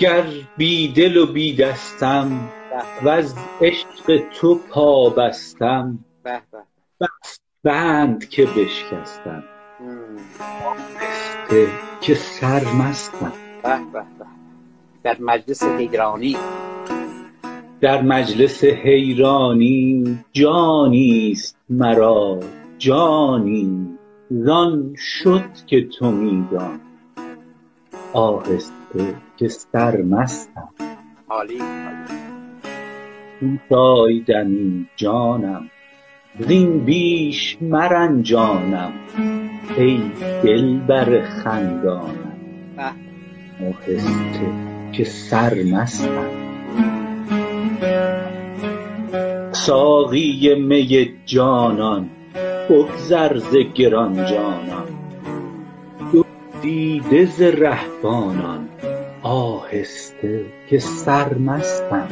گر بی دل و بی دستم وز عشق تو پابستم به به. بس بند که بشکستم. آهسته که سرمستم. در مجلس حیرانی. در مجلس حیرانی جانیست مرا جانی. زان شد که تو میدان. آهسته که سرمستم عالی. عالی دمی جانم زین بیش مرنجانم. ای دلبر خندانم آهسته که سرمستم ساقی می جانان بگذر ز گران جانان دو دیده ز رهبانان آهسته که سرمستم.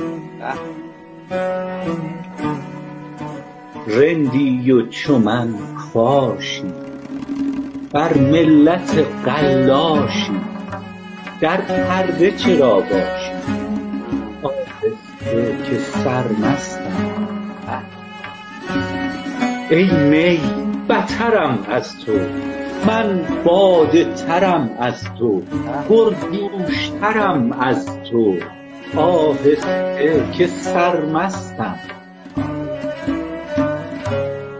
رندی و چو من فاشی بر ملت قلاشی در پرده چرا باشی؟ آهسته که سرمستم. ای می بترم از تو. من باده ترم از تو پرجوشترم از تو. آهسته که سرمستم.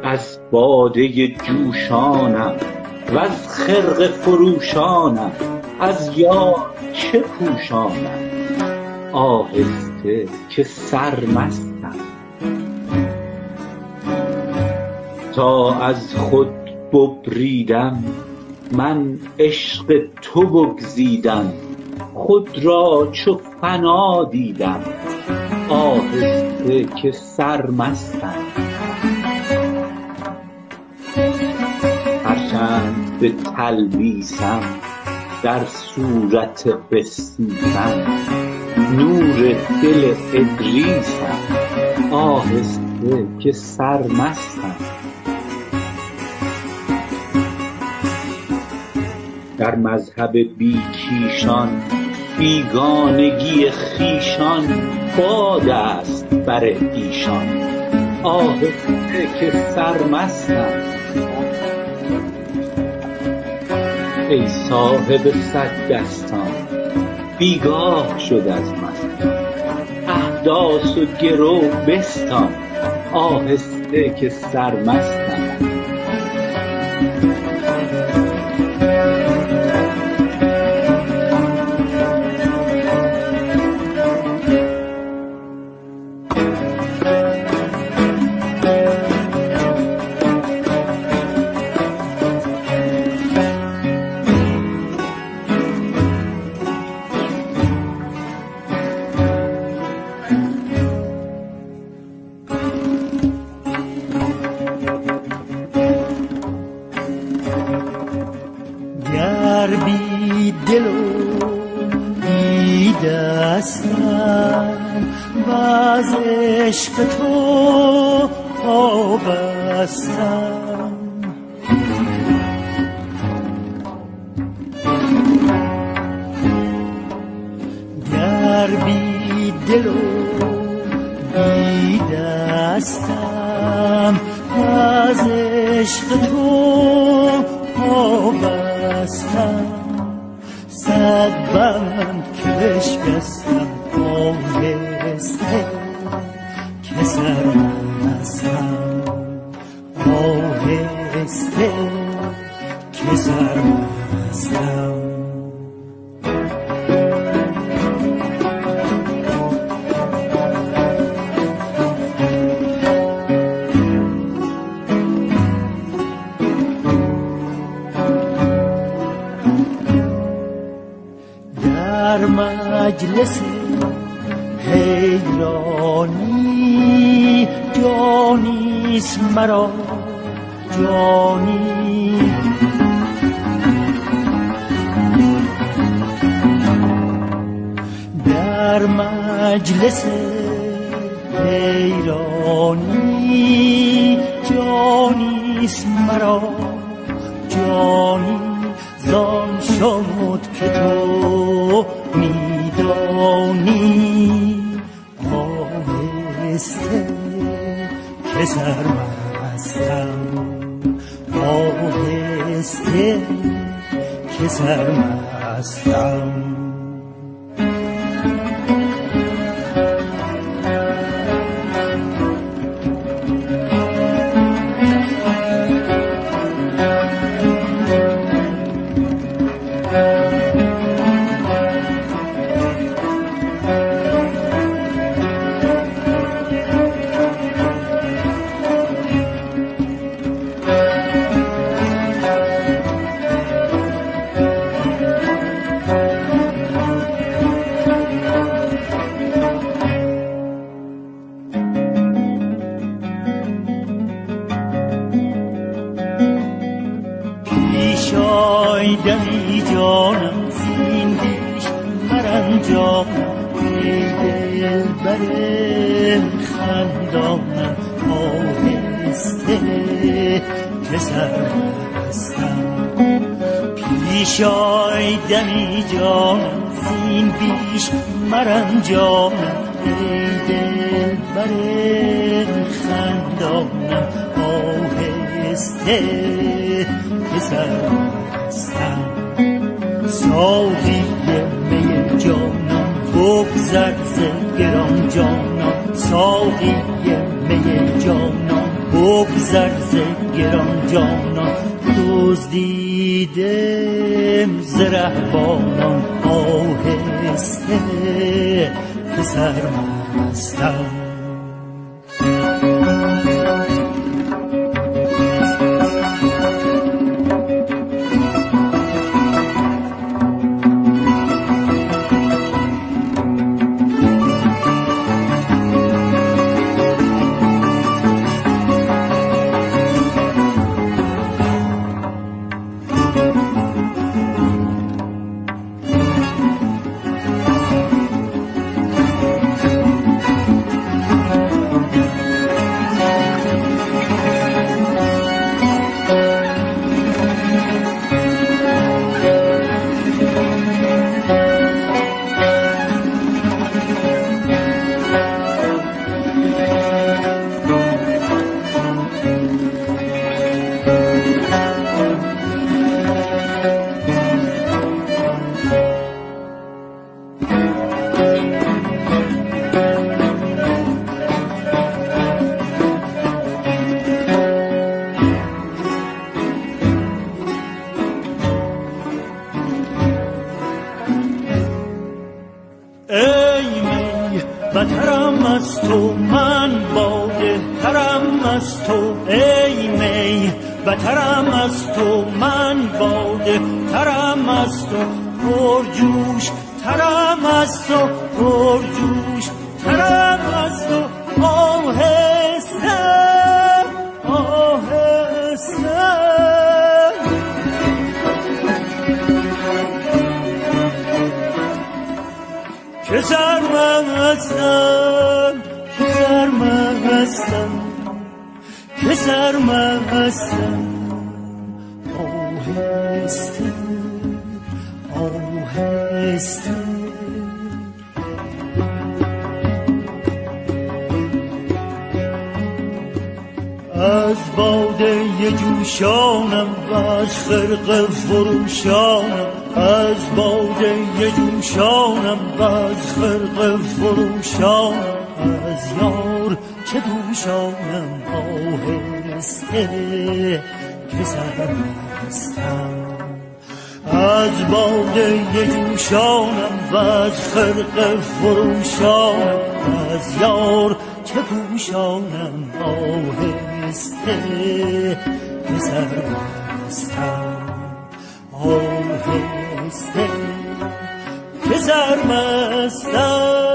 از باده جوشانم و از خرق فروشانم از یار چه پوشانم. آهسته که سرمستم. تا از خود ببریدم من عشق تو بگزیدم خود را چو فنا دیدم آهسته که سرمستم. هرچند به تلبیسم در صورت قسیسم نور دل ادریسم آهسته که سرمستم. در مذهب بی کیشان بیگانگی خویشان باد است بر ایشان. آهسته که سرمستم ای صاحب صد دستان بیگاه شد از مستان احداث و گرو بستان. آهسته که سرمستم تو پابستم گر بی دل و بی دستم از عشق تو پابستم صد بند که بشکستم آهسته که سرمستم آهسته که سرمستم در مجلس حیرانی جانیست مرا جانی در مجلس حیرانی جانیست مرا جانی زان شد که تو میدانی. دونسته که سرمستم آهسته که سرمستم ای دل بر خندانم آهسته که سرمستم پیش آی دمی جانم زین بیش مرنجانم ای دل بر خندانم آهسته که سرمستم ساقی می جانم بگذر ز گران جانم ساقی می جانم بگذر ز گران جانم دزدیدم ز رهبانان. آهسته که سرمستم از تو ای می بترم از تو من باده ترم از تو پرجوش ترم از تو پرجوش ترم از تو آهسته آهسته که سرمستم که سرمستم آهسته آهسته از باده جوشانم و از خرق فروشانم. از باده جوشانم و از خرق فروشانم. از یار چه دوشانم آهسته که سرمستم از باده جوشانم و از خرق فروشانم از یار چه پوشانم آهسته که سرمستم آهسته که سرمستم